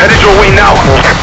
Headed your way now.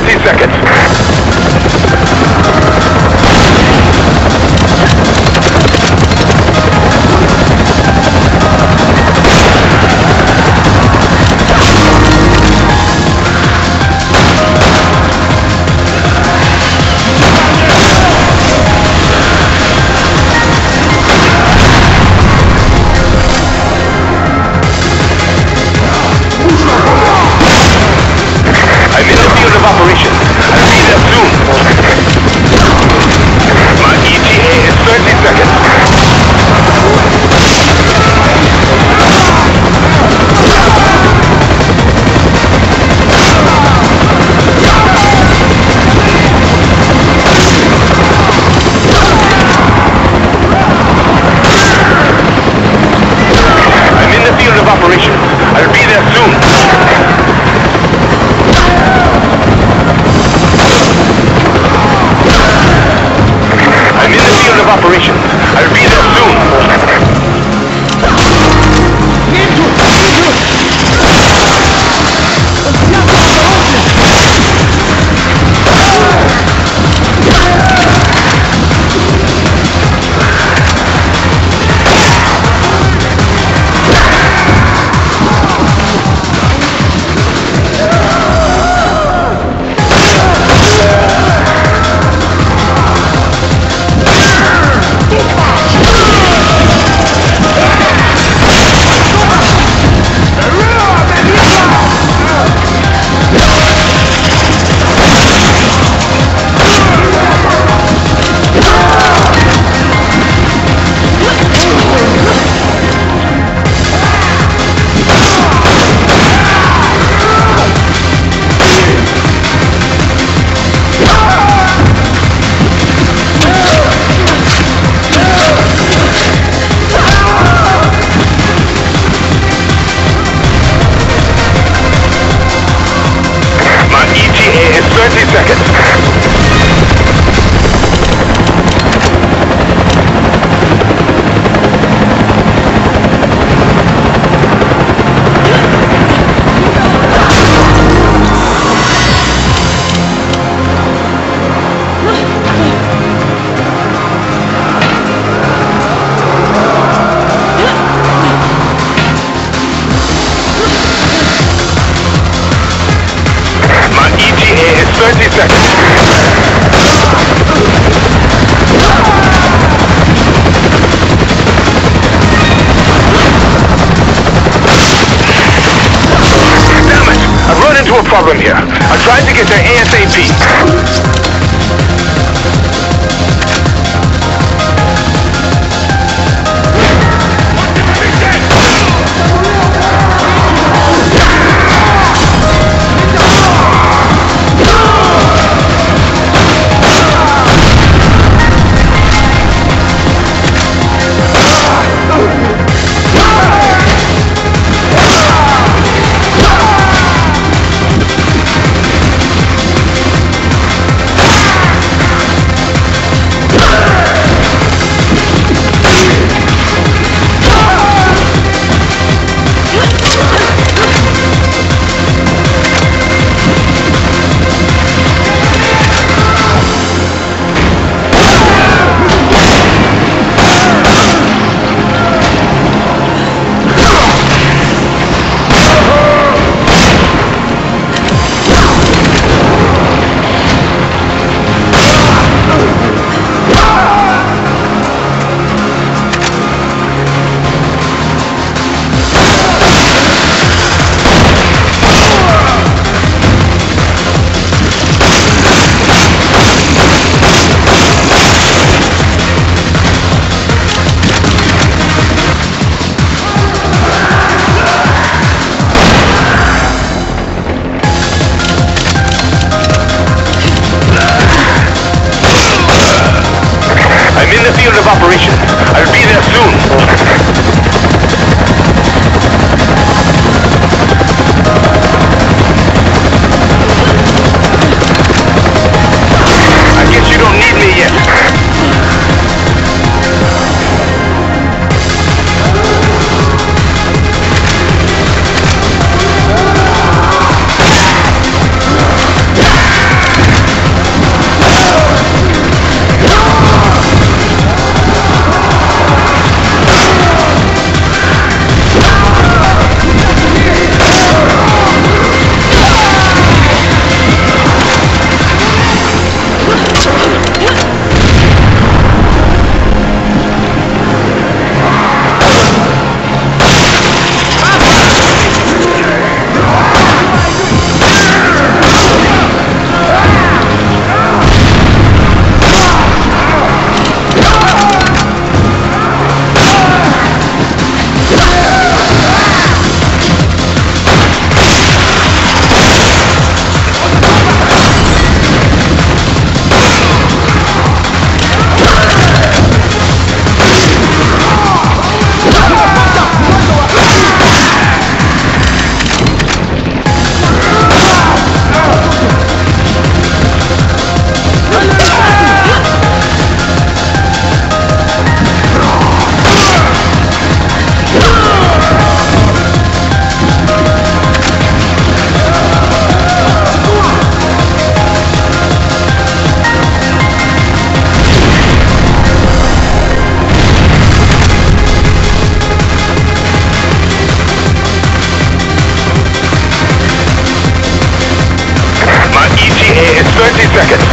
30 seconds. objects. I've run into a problem here. I tried to get to ASAP. I'm in the field of operation. I'll be there soon. seconds.